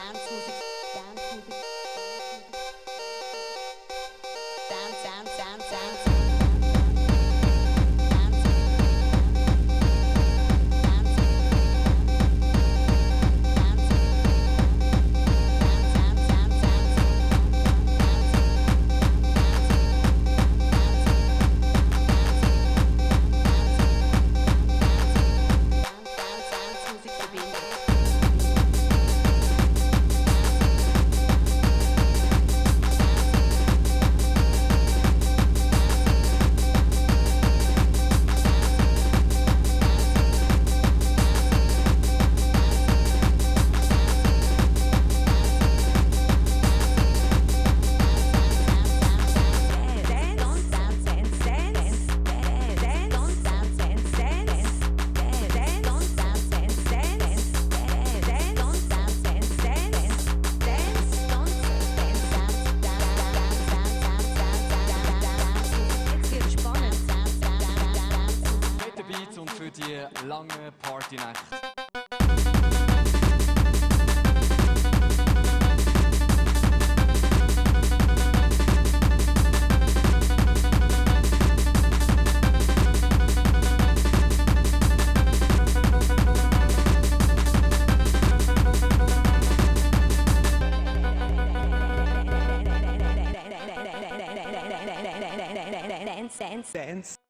dance, music, die lange Partynacht. Dance, dance, Dance,